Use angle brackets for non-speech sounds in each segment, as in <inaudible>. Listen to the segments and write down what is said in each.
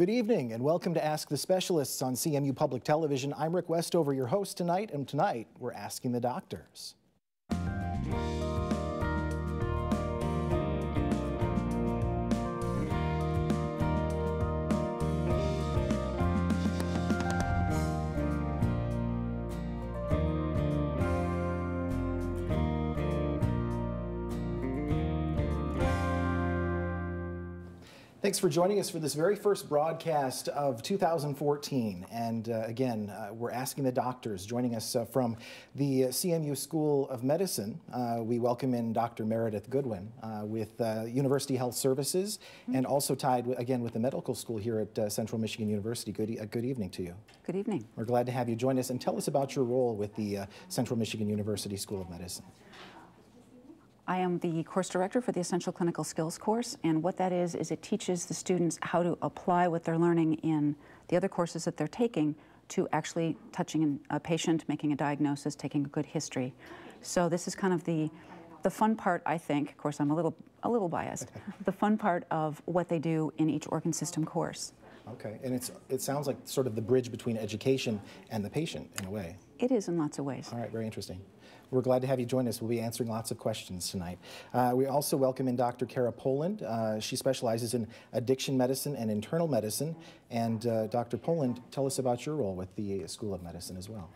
Good evening and welcome to Ask the Specialists on CMU Public Television. I'm Rick Westover, your host tonight, and tonight we're asking the doctors. Thanks for joining us for this very first broadcast of 2014. And uh, again, uh, we're asking the doctors joining us uh, from the CMU School of Medicine. Uh, we welcome in Dr. Meredith Goodwin uh, with uh, University Health Services mm -hmm. and also tied again with the medical school here at Central Michigan University. Good, e good evening to you. Good evening. We're glad to have you join us and tell us about your role with the Central Michigan University School of Medicine. I am the course director for the Essential Clinical Skills course, and what that is, is it teaches the students how to apply what they're learning in the other courses that they're taking to actually touching a patient, making a diagnosis, taking a good history. So this is kind of the the fun part, I think, of course I'm a little a little biased, <laughs> the fun part of what they do in each organ system course. Okay, and it's it sounds like sort of the bridge between education and the patient in a way. It is in lots of ways. All right, very interesting. We're glad to have you join us. We'll be answering lots of questions tonight. Uh, we also welcome in Dr. Cara Poland. Uh, she specializes in addiction medicine and internal medicine. And uh, Dr. Poland, tell us about your role with the School of Medicine as well.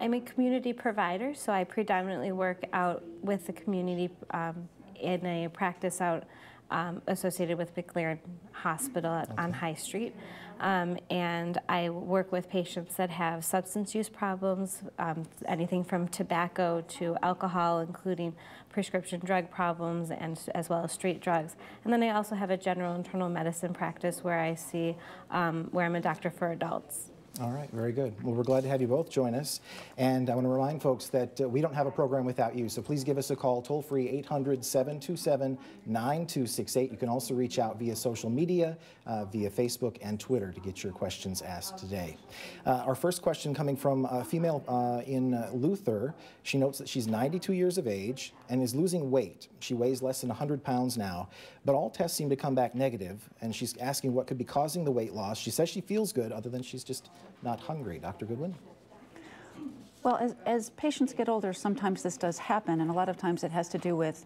I'm a community provider, so I predominantly work out with the community um, in a practice out um, associated with McLaren Hospital at, okay. on High Street. Um, and I work with patients that have substance use problems, um, anything from tobacco to alcohol, including prescription drug problems and as well as street drugs. And then I also have a general internal medicine practice where I see, um, where I'm a doctor for adults. All right, very good. Well, we're glad to have you both join us. And I want to remind folks that uh, we don't have a program without you, so please give us a call toll free 800 727 9268. You can also reach out via social media, uh, via Facebook and Twitter to get your questions asked today. Uh, our first question coming from a female uh, in uh, Luther. She notes that she's 92 years of age and is losing weight. She weighs less than 100 pounds now, but all tests seem to come back negative. negative, and she's asking what could be causing the weight loss. She says she feels good, other than she's just not hungry. Dr. Goodwin? Well, as, as patients get older, sometimes this does happen, and a lot of times it has to do with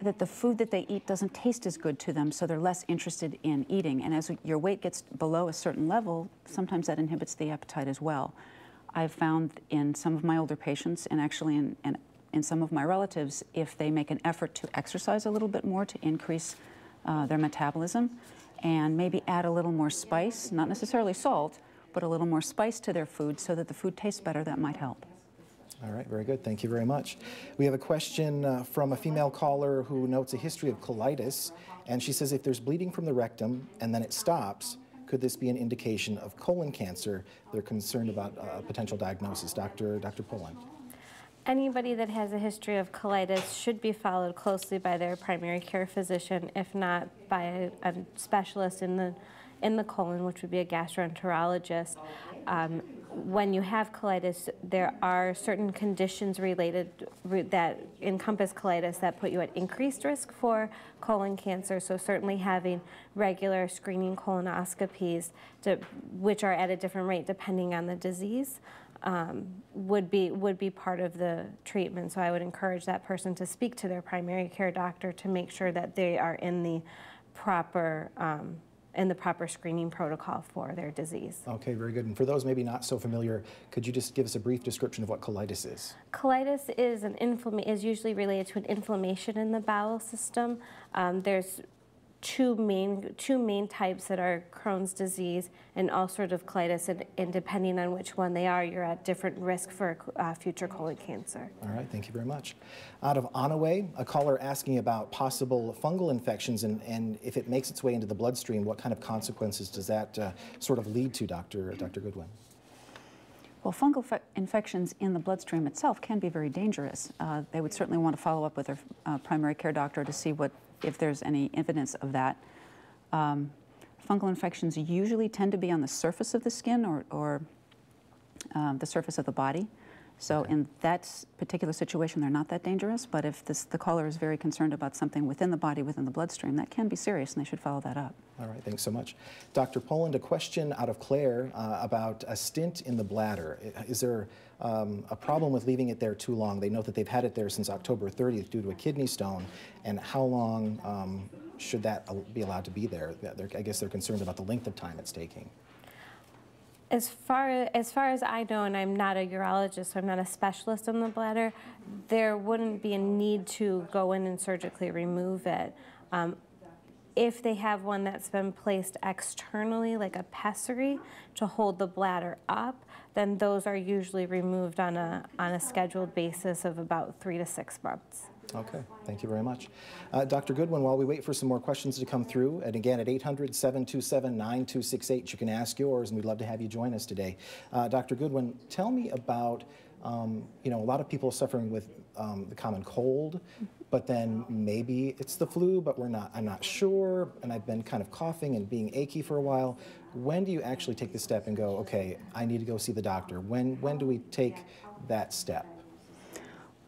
that the food that they eat doesn't taste as good to them, so they're less interested in eating. And as your weight gets below a certain level, sometimes that inhibits the appetite as well. I've found in some of my older patients, and actually in, in, in some of my relatives, if they make an effort to exercise a little bit more to increase uh, their metabolism, and maybe add a little more spice, not necessarily salt, but a little more spice to their food so that the food tastes better, that might help. All right, very good. Thank you very much. We have a question uh, from a female caller who notes a history of colitis, and she says if there's bleeding from the rectum and then it stops, could this be an indication of colon cancer? They're concerned about a uh, potential diagnosis. Dr. Dr. Poland. Anybody that has a history of colitis should be followed closely by their primary care physician, if not by a, a specialist in the in the colon, which would be a gastroenterologist. Um, when you have colitis, there are certain conditions related that encompass colitis that put you at increased risk for colon cancer. So certainly having regular screening colonoscopies, to, which are at a different rate depending on the disease, um, would be would be part of the treatment. So I would encourage that person to speak to their primary care doctor to make sure that they are in the proper um, and the proper screening protocol for their disease. Okay, very good. And for those maybe not so familiar, could you just give us a brief description of what colitis is? Colitis is an is usually related to an inflammation in the bowel system. Um, there's two main two main types that are Crohn's disease and ulcerative colitis, and, and depending on which one they are, you're at different risk for uh, future colon cancer. All right, thank you very much. Out of Onaway, a caller asking about possible fungal infections and, and if it makes its way into the bloodstream, what kind of consequences does that uh, sort of lead to, Dr. Dr. Goodwin? Well, fungal infections in the bloodstream itself can be very dangerous. Uh, they would certainly want to follow up with their uh, primary care doctor to see what if there's any evidence of that. Um, fungal infections usually tend to be on the surface of the skin or, or um, the surface of the body. So in that particular situation, they're not that dangerous, but if this, the caller is very concerned about something within the body, within the bloodstream, that can be serious and they should follow that up. All right, thanks so much. Dr. Poland, a question out of Claire uh, about a stint in the bladder. Is there um, a problem with leaving it there too long? They know that they've had it there since October 30th due to a kidney stone. And how long um, should that be allowed to be there? I guess they're concerned about the length of time it's taking. As far, as far as I know, and I'm not a urologist, so I'm not a specialist in the bladder, there wouldn't be a need to go in and surgically remove it. Um, if they have one that's been placed externally, like a pessary, to hold the bladder up, then those are usually removed on a, on a scheduled basis of about three to six months. Okay, thank you very much. Uh, Dr. Goodwin, while we wait for some more questions to come through, and again at 800 727 9268, you can ask yours, and we'd love to have you join us today. Uh, Dr. Goodwin, tell me about, um, you know, a lot of people suffering with um, the common cold, but then maybe it's the flu, but we're not, I'm not sure, and I've been kind of coughing and being achy for a while. When do you actually take the step and go, okay, I need to go see the doctor? When, when do we take that step?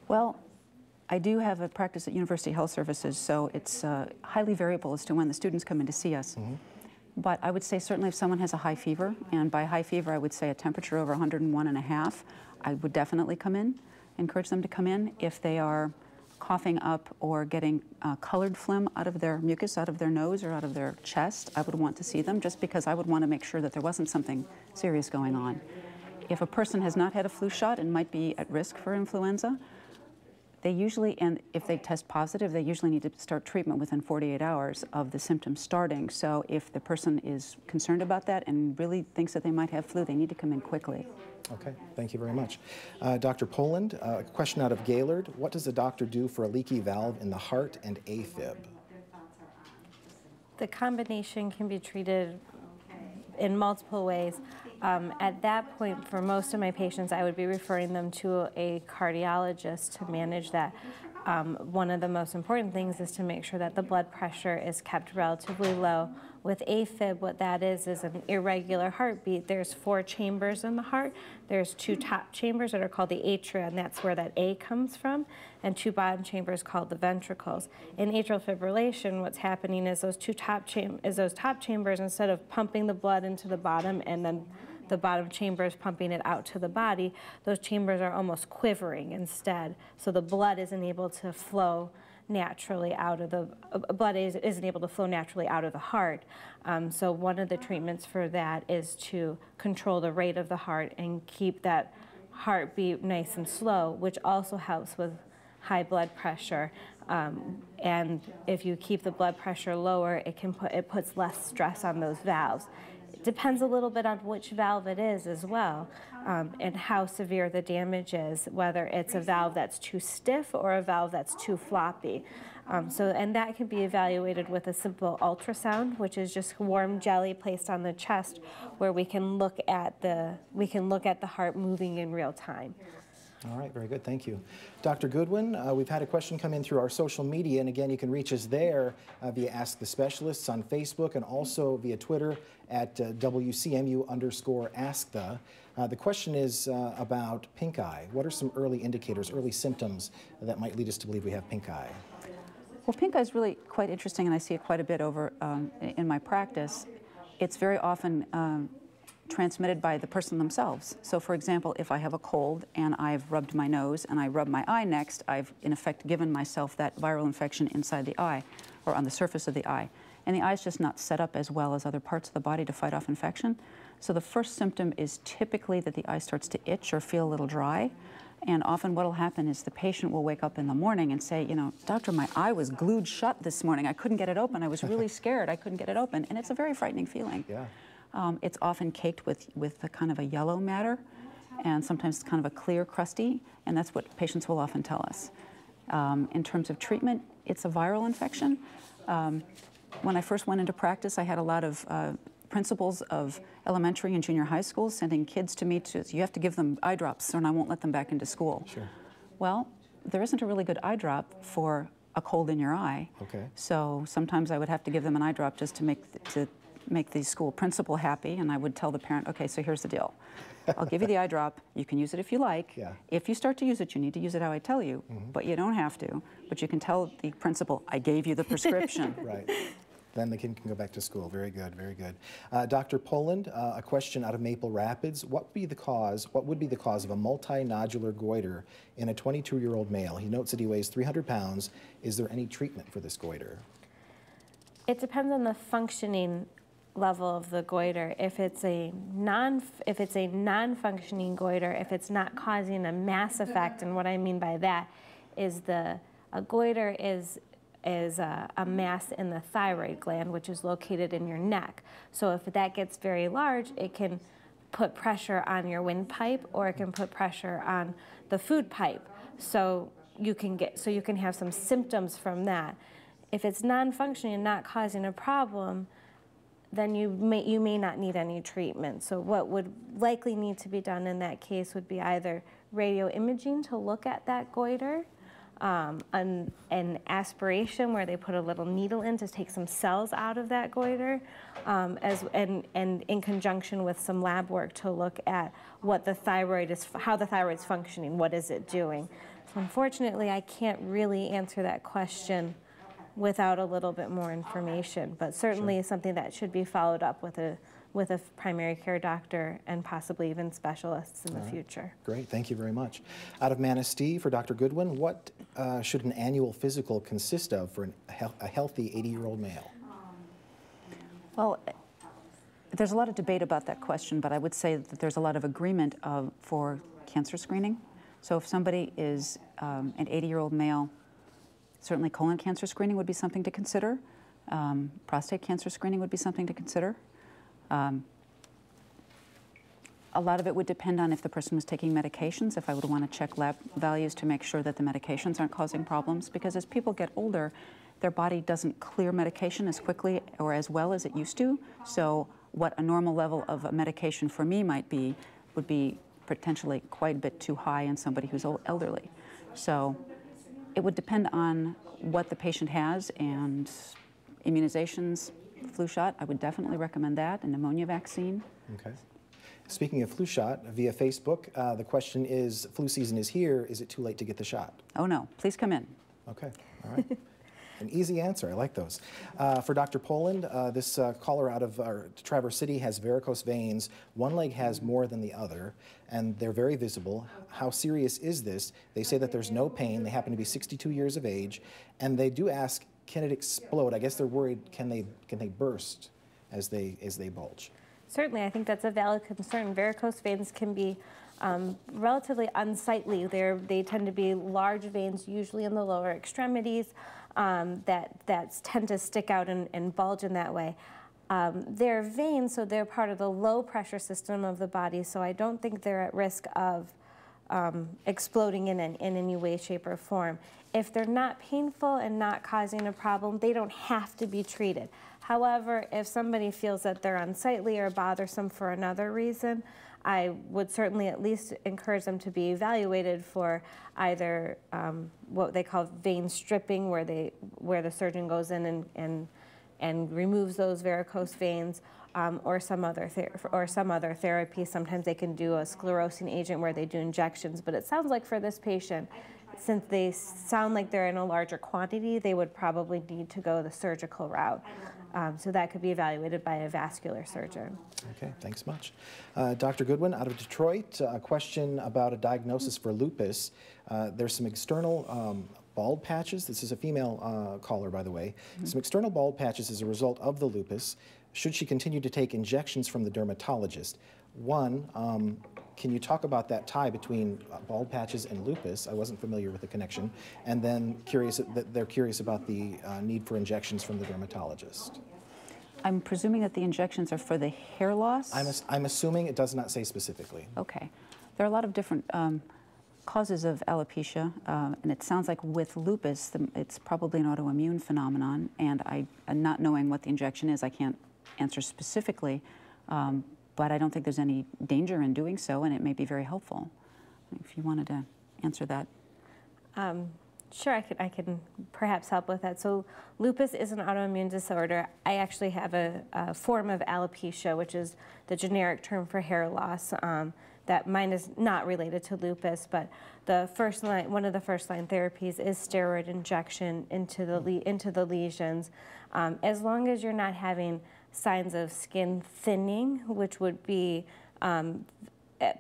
Well, I do have a practice at University Health Services, so it's uh, highly variable as to when the students come in to see us. But I would say certainly if someone has a high fever, and by high fever I would say a temperature over 101 and a half, I would definitely come in, encourage them to come in. If they are coughing up or getting uh, colored phlegm out of their mucus, out of their nose or out of their chest, I would want to see them just because I would want to make sure that there wasn't something serious going on. If a person has not had a flu shot and might be at risk for influenza, they usually, and if they test positive, they usually need to start treatment within 48 hours of the symptoms starting. So if the person is concerned about that and really thinks that they might have flu, they need to come in quickly. Okay, thank you very much. Uh, Dr. Poland, uh, a question out of Gaylord. What does a doctor do for a leaky valve in the heart and AFib? The combination can be treated in multiple ways. Um, at that point, for most of my patients, I would be referring them to a cardiologist to manage that. Um, one of the most important things is to make sure that the blood pressure is kept relatively low. With AFib, what that is is an irregular heartbeat. There's four chambers in the heart. There's two top chambers that are called the atria, and that's where that A comes from, and two bottom chambers called the ventricles. In atrial fibrillation, what's happening is those two top cham- is those top chambers instead of pumping the blood into the bottom and then the bottom chamber is pumping it out to the body, those chambers are almost quivering instead. So the blood isn't able to flow naturally out of the uh, blood is, isn't able to flow naturally out of the heart. Um, so one of the treatments for that is to control the rate of the heart and keep that heartbeat nice and slow, which also helps with high blood pressure. Um, and if you keep the blood pressure lower, it can put it puts less stress on those valves. It depends a little bit on which valve it is as well, um, and how severe the damage is, whether it's a valve that's too stiff or a valve that's too floppy. Um, so, and that can be evaluated with a simple ultrasound, which is just warm jelly placed on the chest, where we can look at the we can look at the heart moving in real time. All right, very good, thank you. Dr. Goodwin, uh, we've had a question come in through our social media, and again, you can reach us there uh, via Ask the Specialists on Facebook and also via Twitter at uh, WCMU underscore Ask the. Uh, the question is uh, about pink eye. What are some early indicators, early symptoms that might lead us to believe we have pink eye? Well, pink eye is really quite interesting, and I see it quite a bit over um, in my practice. It's very often um, transmitted by the person themselves. So, for example, if I have a cold and I've rubbed my nose and I rub my eye next, I've in effect given myself that viral infection inside the eye or on the surface of the eye. And the eye's just not set up as well as other parts of the body to fight off infection. So, the first symptom is typically that the eye starts to itch or feel a little dry. And often what will happen is the patient will wake up in the morning and say, you know, doctor, my eye was glued shut this morning. I couldn't get it open. I was really <laughs> scared. I couldn't get it open. And it's a very frightening feeling. Yeah. Um, it's often caked with, with a kind of a yellow matter, and sometimes kind of a clear crusty, and that's what patients will often tell us. Um, in terms of treatment, it's a viral infection. Um, when I first went into practice, I had a lot of uh, principals of elementary and junior high schools sending kids to me to, you have to give them eye drops, or I won't let them back into school. Sure. Well, there isn't a really good eye drop for a cold in your eye. Okay. So sometimes I would have to give them an eye drop just to make to make the school principal happy, and I would tell the parent, okay, so here's the deal. I'll give you the <laughs> eye drop. You can use it if you like. Yeah. If you start to use it, you need to use it how I tell you, but you don't have to. But you can tell the principal, I gave you the prescription. <laughs> Right. Then the kid can go back to school. Very good, very good. Uh, Dr. Poland, uh, a question out of Maple Rapids. What would be the cause? What would be the cause of a multinodular goiter in a 22-year-old male? He notes that he weighs 300 pounds. Is there any treatment for this goiter? It depends on the functioning level of the goiter. If it's a non if it's a non-functioning goiter, if it's not causing a mass effect, and what I mean by that is the a goiter is is a, a mass in the thyroid gland, which is located in your neck. So if that gets very large, it can put pressure on your windpipe, or it can put pressure on the food pipe. So you can get so you can have some symptoms from that. If it's non-functioning and not causing a problem, then you may, you may not need any treatment. So what would likely need to be done in that case would be either radio imaging to look at that goiter, um, an, an aspiration where they put a little needle in to take some cells out of that goiter, um, as, and, and in conjunction with some lab work to look at what the thyroid is, how the thyroid is functioning, what is it doing. So unfortunately, I can't really answer that question without a little bit more information, but certainly something that should be followed up with a with a primary care doctor and possibly even specialists in the future. Great, thank you very much. Out of Manistee, for Dr. Goodwin, what uh, should an annual physical consist of for an, a a healthy 80-year-old male? Well, there's a lot of debate about that question, but I would say that there's a lot of agreement of, for cancer screening. So if somebody is um, an 80-year-old male, certainly colon cancer screening would be something to consider. Um, prostate cancer screening would be something to consider. Um, a lot of it would depend on if the person was taking medications, if I would want to check lab values to make sure that the medications aren't causing problems. Because as people get older, their body doesn't clear medication as quickly or as well as it used to. So, what a normal level of a medication for me might be would be potentially quite a bit too high in somebody who's elderly. So, it would depend on what the patient has and immunizations, flu shot, I would definitely recommend that, a pneumonia vaccine. Okay. Speaking of flu shot, via Facebook, uh, the question is, flu season is here, is it too late to get the shot? Oh no, please come in. Okay, all right. <laughs> An easy answer, I like those. Uh, for Dr. Poland, uh, this uh, caller out of uh, Traverse City has varicose veins. One leg has more than the other, and they're very visible. How serious is this? They say that there's no pain. They happen to be 62 years of age, and they do ask, can it explode? I guess they're worried, can they, can they burst as they, as they bulge? Certainly, I think that's a valid concern. Varicose veins can be um, relatively unsightly. They're, they tend to be large veins, usually in the lower extremities, um, that, that tend to stick out and, and bulge in that way. Um, they're veins, so they're part of the low pressure system of the body, so I don't think they're at risk of um, exploding in, an, in any way, shape, or form. If they're not painful and not causing a problem, they don't have to be treated. However, if somebody feels that they're unsightly or bothersome for another reason, I would certainly at least encourage them to be evaluated for either um, what they call vein stripping, where they where the surgeon goes in and and, and removes those varicose veins, um, or some other ther- or some other therapy. Sometimes they can do a sclerosing agent where they do injections. But it sounds like for this patient, since they sound like they're in a larger quantity, they would probably need to go the surgical route. Um, so that could be evaluated by a vascular surgeon. Okay, thanks much. Uh, Dr. Goodwin, out of Detroit, a question about a diagnosis for lupus. Uh, there's some external um, bald patches. This is a female uh, caller, by the way. Some external bald patches as a result of the lupus. Should she continue to take injections from the dermatologist? One, um, can you talk about that tie between uh, bald patches and lupus? I wasn't familiar with the connection. And then curious, that they're curious about the uh, need for injections from the dermatologist. I'm presuming that the injections are for the hair loss? I'm, I'm assuming it does not say specifically. Okay. There are a lot of different um, causes of alopecia, uh, and it sounds like with lupus, the, it's probably an autoimmune phenomenon. And I, not knowing what the injection is, I can't answer specifically, um, but I don't think there's any danger in doing so, and it may be very helpful. If you wanted to answer that. Um, sure, I can, I can perhaps help with that. So, lupus is an autoimmune disorder. I actually have a, a form of alopecia, which is the generic term for hair loss. Um, that mine is not related to lupus, but the first line, one of the first line therapies is steroid injection into the into the lesions. Um, as long as you're not having signs of skin thinning, which would be um,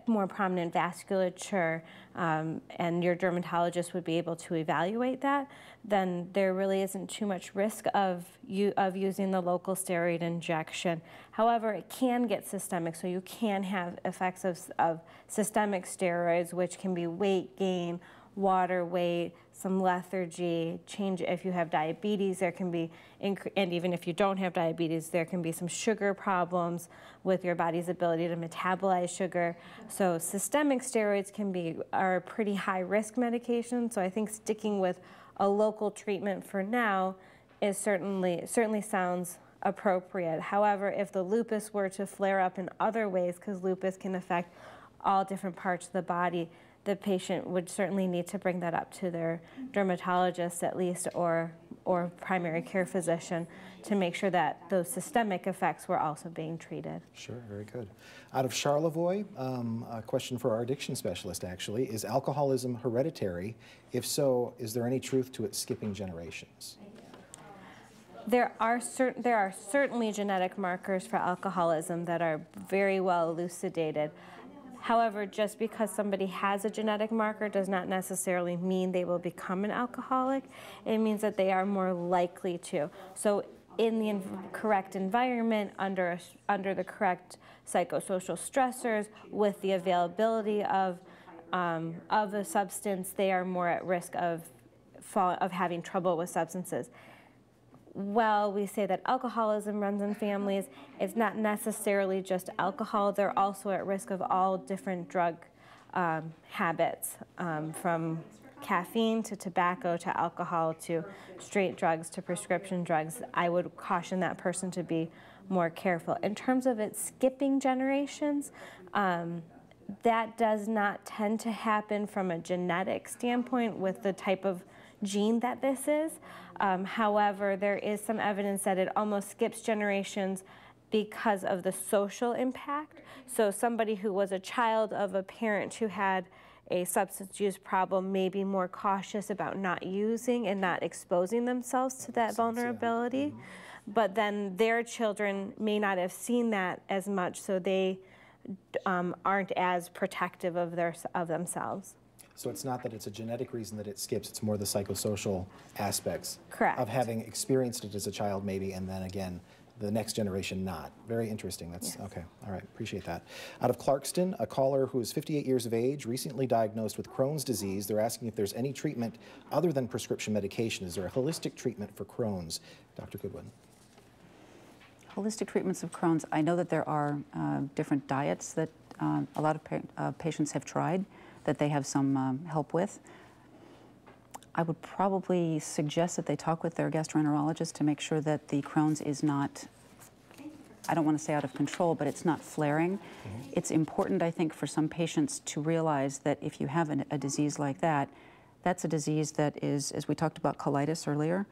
more prominent vasculature, um, and your dermatologist would be able to evaluate that, then there really isn't too much risk of you of using the local steroid injection. However, it can get systemic, so you can have effects of, of systemic steroids, which can be weight gain, water weight, some lethargy, change if you have diabetes, there can be, and even if you don't have diabetes, there can be some sugar problems with your body's ability to metabolize sugar. So systemic steroids can be, are a pretty high risk medication. So I think sticking with a local treatment for now is certainly, certainly sounds appropriate. However, if the lupus were to flare up in other ways, because lupus can affect all different parts of the body, the patient would certainly need to bring that up to their dermatologist at least or, or primary care physician to make sure that those systemic effects were also being treated. Sure, very good. Out of Charlevoix, um, a question for our addiction specialist actually is alcoholism hereditary? If so, is there any truth to it skipping generations? There are, cer- there are certainly genetic markers for alcoholism that are very well elucidated. However, just because somebody has a genetic marker does not necessarily mean they will become an alcoholic. It means that they are more likely to. So in the correct environment, under, under the correct psychosocial stressors, with the availability of, um, of a substance, they are more at risk of, fall, of having trouble with substances well, we say that alcoholism runs in families, it's not necessarily just alcohol. They're also at risk of all different drug um, habits, um, from caffeine to tobacco to alcohol to straight drugs to prescription drugs. I would caution that person to be more careful. In terms of it skipping generations, um, that does not tend to happen from a genetic standpoint with the type of gene that this is. Um, however, there is some evidence that it almost skips generations because of the social impact. So somebody who was a child of a parent who had a substance use problem may be more cautious about not using and not exposing themselves to that vulnerability. Mm-hmm. But then their children may not have seen that as much, so they um, aren't as protective of their of themselves. So it's not that it's a genetic reason that it skips, it's more the psychosocial aspects Correct. of having experienced it as a child maybe and then again the next generation not. Very interesting. That's yes. okay. All right. Appreciate that. Out of Clarkston, a caller who is 58 years of age, recently diagnosed with Crohn's disease. They're asking if there's any treatment other than prescription medication. Is there a holistic treatment for Crohn's? Dr. Goodwin. Holistic treatments of Crohn's. I know that there are uh, different diets that uh, a lot of pa uh, patients have tried that they have some um, help with. I would probably suggest that they talk with their gastroenterologist to make sure that the Crohn's is not, I don't want to say out of control, but it's not flaring. Mm -hmm. It's important, I think, for some patients to realize that if you have an, a disease like that, that's a disease that is, as we talked about colitis earlier,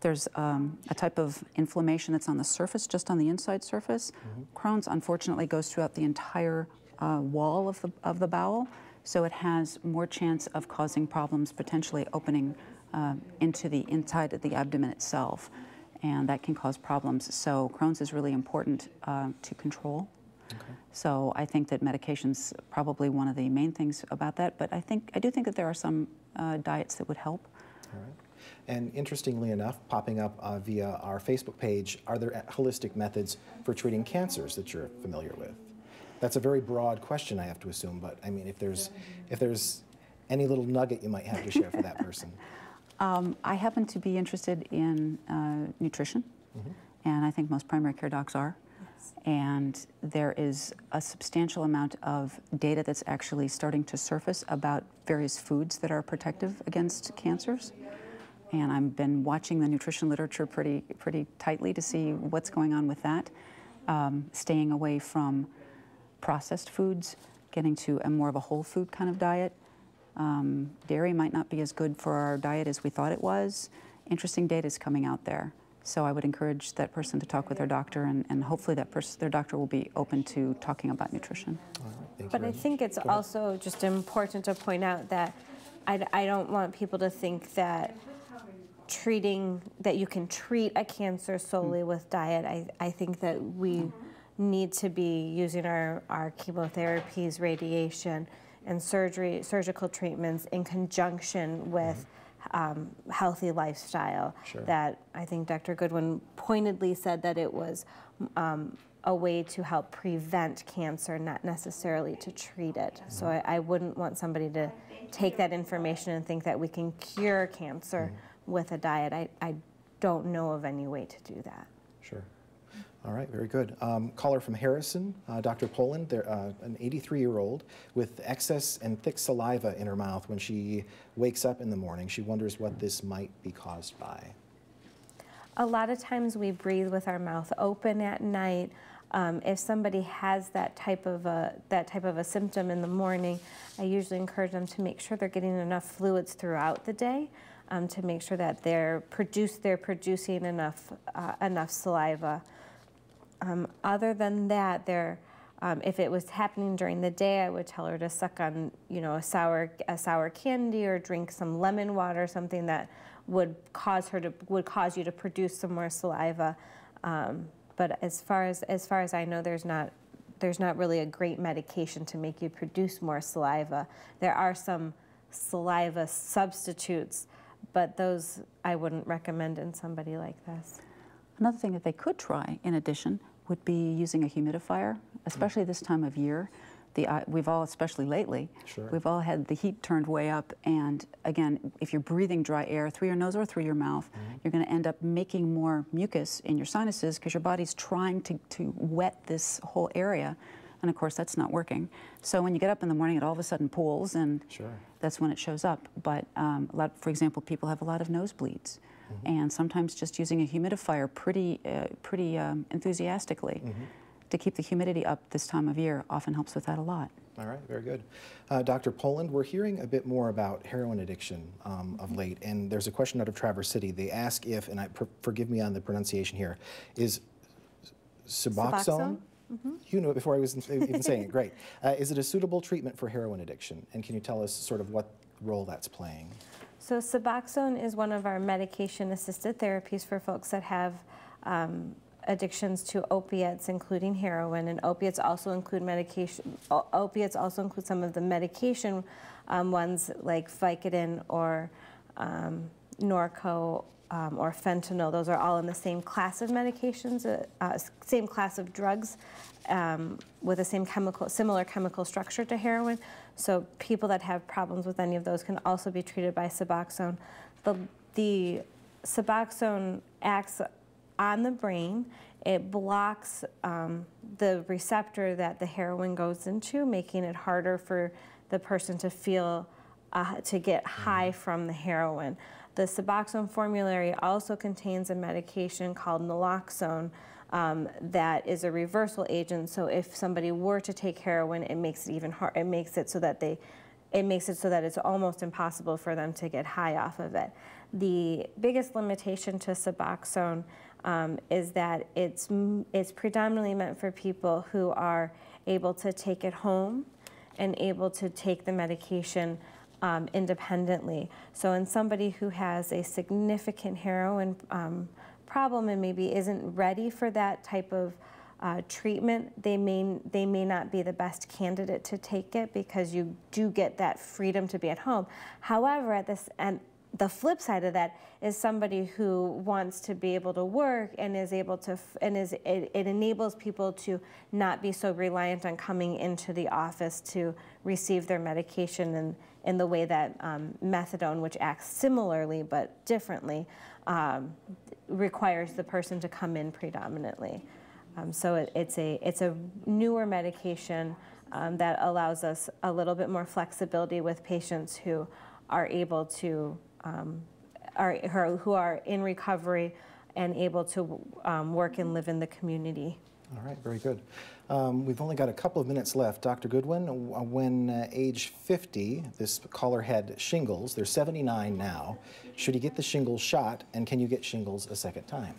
there's um, a type of inflammation that's on the surface, just on the inside surface. Mm -hmm. Crohn's, unfortunately, goes throughout the entire uh, wall of the, of the bowel. So it has more chance of causing problems, potentially opening uh, into the inside of the abdomen itself. And that can cause problems. So Crohn's is really important uh, to control. Okay. So I think that medication's probably one of the main things about that. But I think I do think that there are some uh, diets that would help. All right. And interestingly enough, popping up uh, via our Facebook page, are there holistic methods for treating cancers that you're familiar with? That's a very broad question, I have to assume, but I mean, if there's, if there's any little nugget you might have to share for that person. <laughs> Um, I happen to be interested in uh, nutrition, mm -hmm. and I think most primary care docs are. Yes. And there is a substantial amount of data that's actually starting to surface about various foods that are protective against cancers. And I've been watching the nutrition literature pretty, pretty tightly to see what's going on with that. Um, staying away from processed foods, getting to a more of a whole food kind of diet. Um, dairy might not be as good for our diet as we thought it was. Interesting data is coming out there. So I would encourage that person to talk with their doctor, and, and hopefully that person, their doctor will be open to talking about nutrition. All right, thank you But I much. think it's also just important to point out that I, I don't want people to think that treating, that you can treat a cancer solely with diet. I, I think that we need to be using our, our chemotherapies, radiation, and surgery, surgical treatments in conjunction with um, healthy lifestyle. Sure. That I think Dr. Goodwin pointedly said that it was um, a way to help prevent cancer, not necessarily to treat it. So I, I wouldn't want somebody to take that information and think that we can cure cancer with a diet. I, I don't know of any way to do that. Sure. All right, very good. Um, caller from Harrison, uh, Dr. Poland, they're uh, an 83-year-old with excess and thick saliva in her mouth when she wakes up in the morning. She wonders what this might be caused by. A lot of times we breathe with our mouth open at night. Um, if somebody has that type of a that type of a symptom in the morning, I usually encourage them to make sure they're getting enough fluids throughout the day um, to make sure that they're produce they're producing enough uh, enough saliva. Um, other than that, there, um, if it was happening during the day, I would tell her to suck on, you know, a sour a sour candy or drink some lemon water, something that would cause her to would cause you to produce some more saliva. Um, but as far as as far as I know, there's not there's not really a great medication to make you produce more saliva. There are some saliva substitutes, but those I wouldn't recommend in somebody like this. Another thing that they could try, in addition, would be using a humidifier, especially this time of year. The, uh, we've all, especially lately, Sure. we've all had the heat turned way up. And again, if you're breathing dry air through your nose or through your mouth, you're going to end up making more mucus in your sinuses because your body's trying to, to wet this whole area. And of course, that's not working. So when you get up in the morning, it all of a sudden pools, and Sure. that's when it shows up. But um, a lot, for example, people have a lot of nosebleeds, and sometimes just using a humidifier pretty, uh, pretty um, enthusiastically to keep the humidity up this time of year often helps with that a lot. All right, very good. Uh, Dr. Poland, we're hearing a bit more about heroin addiction um, of late, and there's a question out of Traverse City. They ask if, and I forgive me on the pronunciation here, is Suboxone? Suboxone? You knew it before I was even saying it. <laughs> Great. Uh, is it a suitable treatment for heroin addiction? And can you tell us sort of what role that's playing? So Suboxone is one of our medication-assisted therapies for folks that have um, addictions to opiates, including heroin, and opiates also include medication. Opiates also include some of the medication um, ones like Vicodin or um, Norco um, or fentanyl. Those are all in the same class of medications, uh, uh, same class of drugs um, with the same chemical, similar chemical structure to heroin. So people that have problems with any of those can also be treated by Suboxone. The, the Suboxone acts on the brain. It blocks um, the receptor that the heroin goes into, making it harder for the person to feel, uh, to get high from the heroin. The Suboxone formulary also contains a medication called naloxone um, that is a reversal agent. So if somebody were to take heroin, it makes it even hard. It makes it so that they, it makes it so that it's almost impossible for them to get high off of it. The biggest limitation to Suboxone um, is that it's it's predominantly meant for people who are able to take it home and able to take the medication um, independently. So, in somebody who has a significant heroin um, problem and maybe isn't ready for that type of uh, treatment, they may they may not be the best candidate to take it because you do get that freedom to be at home. However, at this and the flip side of that is somebody who wants to be able to work and is able to and is it, it enables people to not be so reliant on coming into the office to receive their medication in, in the way that um, methadone which acts similarly but differently um, requires the person to come in predominantly um, so it, it's a it's a newer medication um, that allows us a little bit more flexibility with patients who are able to um, are who- are in recovery and able to um, work and live in the community. All right, very good. Um, we've only got a couple of minutes left. Dr. Goodwin, when uh, age 50, this caller had shingles. They're 79 now. Should he get the shingles shot, and can you get shingles a second time?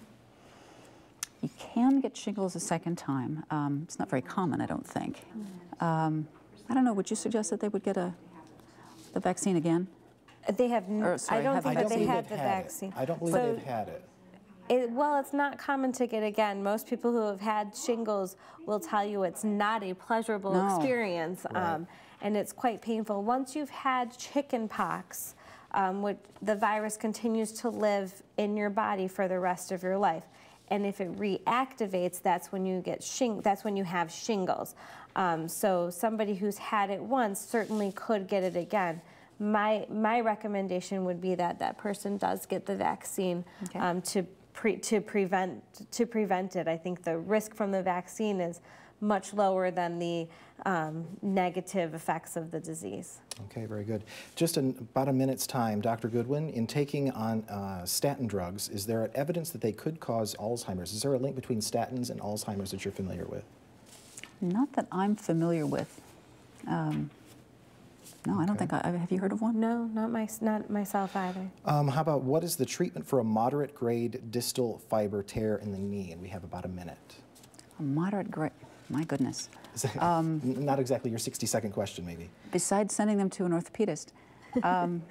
You can get shingles a second time. Um, it's not very common, I don't think. Um, I don't know. Would you suggest that they would get a the vaccine again? They have, n- Or, sorry, I don't have think that they had the had it. vaccine. I don't believe So- they've had it. It, well, it's not common to get again. Most people who have had shingles will tell you it's not a pleasurable No. experience, um, and it's quite painful. Once you've had chicken pox, um, which the virus continues to live in your body for the rest of your life, and if it reactivates, that's when you get shing. That's when you have shingles. Um, so somebody who's had it once certainly could get it again. My my recommendation would be that that person does get the vaccine Okay. um, to pre, to prevent to prevent it. I think the risk from the vaccine is much lower than the um, negative effects of the disease. Okay, very good. Just in about a minute's time, Dr. Goodwin, in taking on uh, statin drugs, is there evidence that they could cause Alzheimer's? Is there a link between statins and Alzheimer's that you're familiar with? Not that I'm familiar with. Um, no, I don't think I have. You heard of one? No, not my not myself either. Um, how about what is the treatment for a moderate grade distal fiber tear in the knee? And we have about a minute. A moderate grade. My goodness. Um, <laughs> Not exactly your 60 second question, maybe. Besides sending them to an orthopedist, um,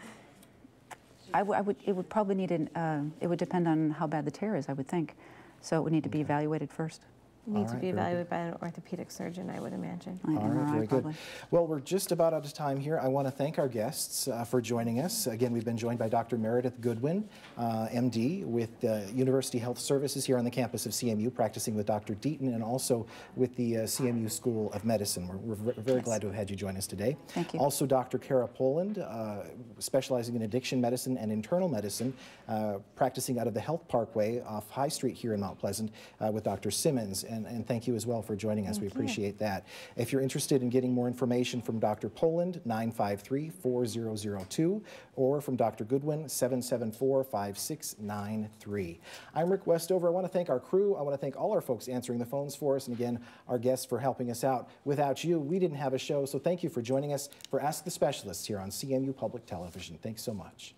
<laughs> I, w- I would. It would probably need an. Uh, it would depend on how bad the tear is. I would think. So it would need to be evaluated first. Need All to be evaluated by an orthopedic surgeon, I would imagine. An All right, MRI very probably. good. Well, we're just about out of time here. I want to thank our guests uh, for joining us. Again, we've been joined by Dr. Meredith Goodwin, uh, MD, with uh, University Health Services here on the campus of CMU, practicing with Dr. Deaton and also with the uh, CMU School of Medicine. We're, we're very Yes. glad to have had you join us today. Thank you. Also, Dr. Cara Poland, uh, specializing in addiction medicine and internal medicine, uh, practicing out of the Health Parkway off High Street here in Mount Pleasant uh, with Dr. Simmons. And, and thank you as well for joining us. we appreciate that. If you're interested in getting more information from Dr. Poland, 953 4002, or from Dr. Goodwin, 774 5693. I'm Rick Westover. I want to thank our crew. I want to thank all our folks answering the phones for us, and again, our guests for helping us out. Without you, we didn't have a show, so thank you for joining us for Ask the Specialists here on CMU Public Television. Thanks so much.